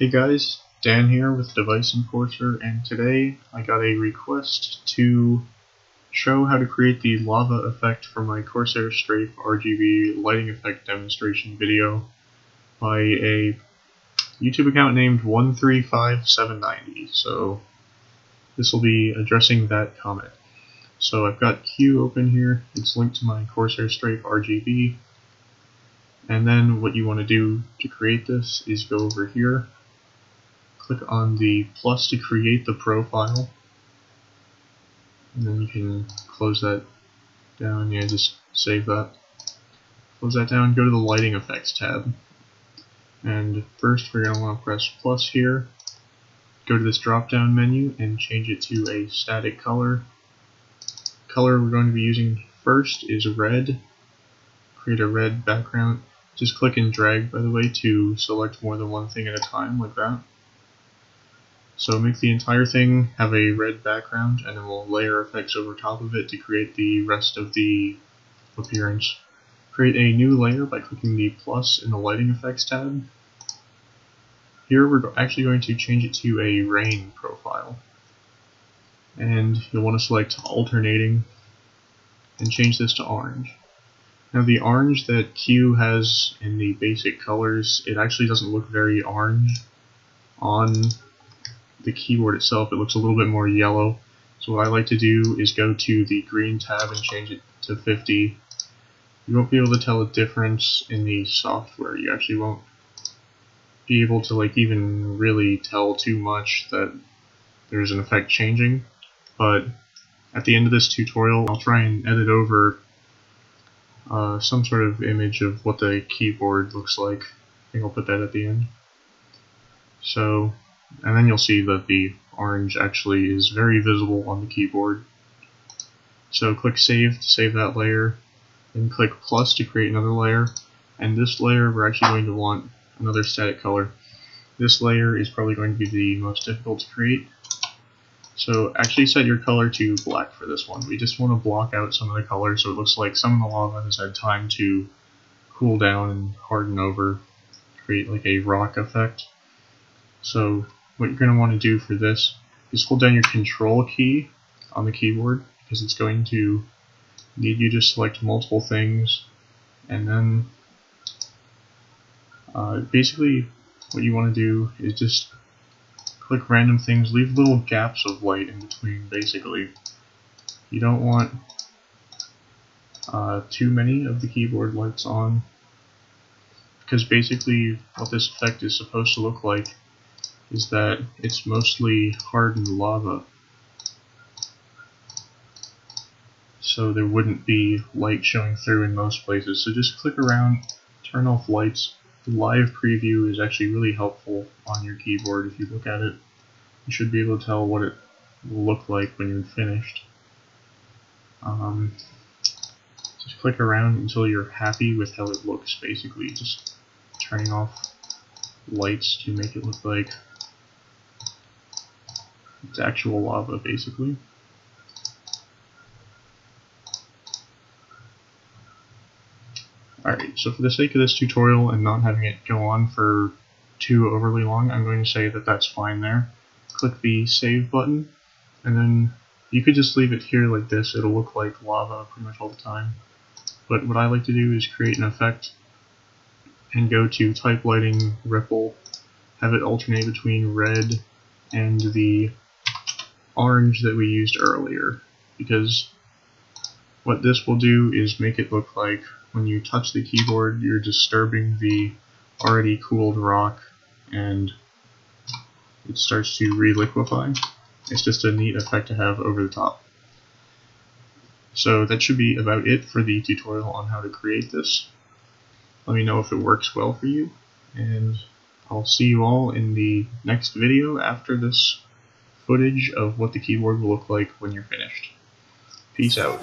Hey guys, Dan here with Device Enforcer, and today I got a request to show how to create the lava effect for my Corsair Strafe RGB lighting effect demonstration video by a YouTube account named 135790. So this will be addressing that comment. So I've got CUE open here, it's linked to my Corsair Strafe RGB, and then what you want to do to create this is go over here click on the plus to create the profile. And then you can close that down. Yeah just save that. Close that down. Go to the lighting effects tab. And first we're going to want to press plus here. Go to this drop down menu and change it to a static color. Color we're going to be using first is red. Create a red background. Just click and drag by the way to select more than one thing at a time like that so make the entire thing have a red background and then we'll layer effects over top of it to create the rest of the appearance. Create a new layer by clicking the plus in the lighting effects tab. Here we're actually going to change it to a rain profile. And you'll want to select alternating and change this to orange. Now the orange that CUE has in the basic colors, it actually doesn't look very orange on the keyboard itself, it looks a little bit more yellow. So what I like to do is go to the green tab and change it to 50. You won't be able to tell a difference in the software. You actually won't be able to like even really tell too much that there's an effect changing. But at the end of this tutorial, I'll try and edit over uh, some sort of image of what the keyboard looks like. I think I'll put that at the end. So and then you'll see that the orange actually is very visible on the keyboard. So click save to save that layer, then click plus to create another layer, and this layer we're actually going to want another static color. This layer is probably going to be the most difficult to create. So actually set your color to black for this one. We just want to block out some of the color so it looks like some of the lava has had time to cool down and harden over, create like a rock effect. So what you're going to want to do for this is hold down your control key on the keyboard because it's going to need you to select multiple things and then uh, basically what you want to do is just click random things, leave little gaps of light in between basically. You don't want uh, too many of the keyboard lights on because basically what this effect is supposed to look like is that it's mostly hardened lava. So there wouldn't be light showing through in most places. So just click around, turn off lights. Live preview is actually really helpful on your keyboard. If you look at it, you should be able to tell what it will look like when you're finished. Um, just click around until you're happy with how it looks, basically. Just turning off lights to make it look like it's actual lava, basically. Alright, so for the sake of this tutorial and not having it go on for too overly long, I'm going to say that that's fine there. Click the save button, and then you could just leave it here like this. It'll look like lava pretty much all the time. But what I like to do is create an effect and go to type lighting ripple, have it alternate between red and the orange that we used earlier because what this will do is make it look like when you touch the keyboard you're disturbing the already cooled rock and it starts to re-liquefy. It's just a neat effect to have over the top. So that should be about it for the tutorial on how to create this. Let me know if it works well for you, and I'll see you all in the next video after this footage of what the keyboard will look like when you're finished. Peace out.